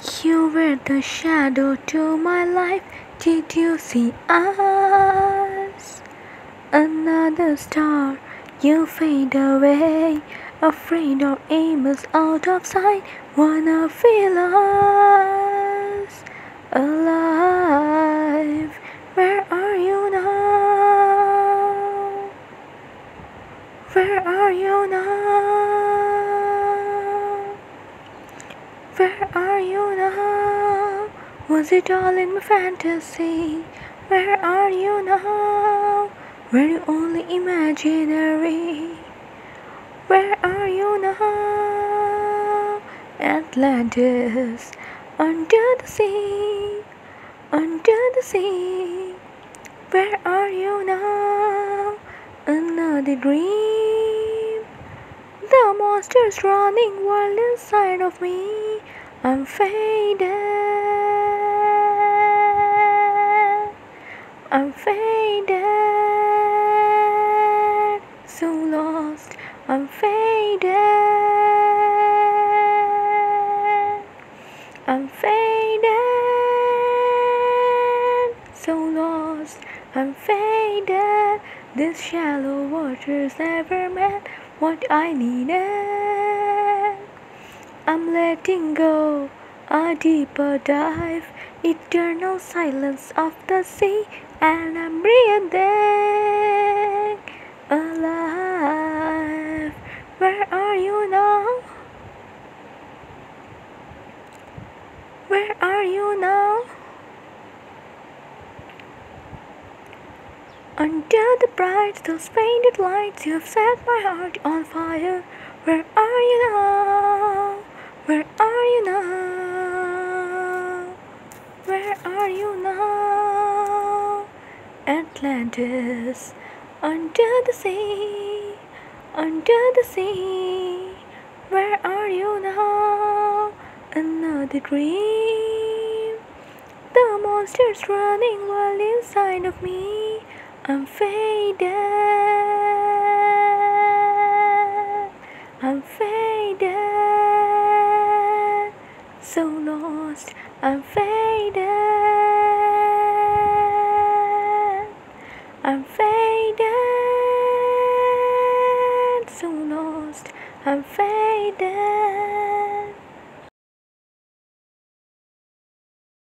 You were the shadow to my life. Did you see us? Another star, you fade away. Afraid our aim is out of sight. Wanna feel us alive. Where are you now? Where are you now? Was it all in my fantasy? Where are you now? Were you only imaginary? Where are you now? Atlantis, under the sea, under the sea. Where are you now? Another dream. The monster's running wild inside of me. I'm faded. I'm faded. So lost. I'm faded. I'm faded. So lost. I'm faded. This shallow waters never meant what I needed. I'm letting go. A deeper dive. Eternal silence of the sea. And I'm breathing alive. Where are you now? Where are you now? Under the bright, those faded lights, you've set my heart on fire. Where are you now? Where are you now? Atlantis, under the sea, under the sea. Where are you now? Another dream. The monster's running wild inside of me. I'm faded. I'm faded. So lost. I'm faded. I'm faded.